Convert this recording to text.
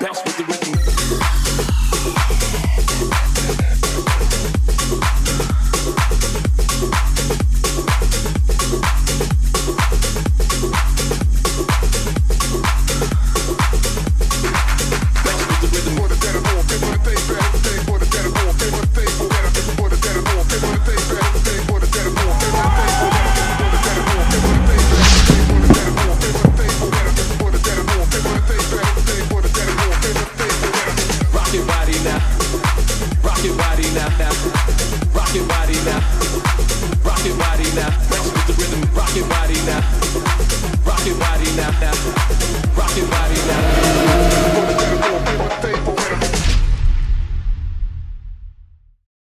bounce with the rhythm. your body now. Rock your body now. Rock your body now. Rock your body now. Dance with the rhythm. Rock your body now. Rock your body now. Rock your body.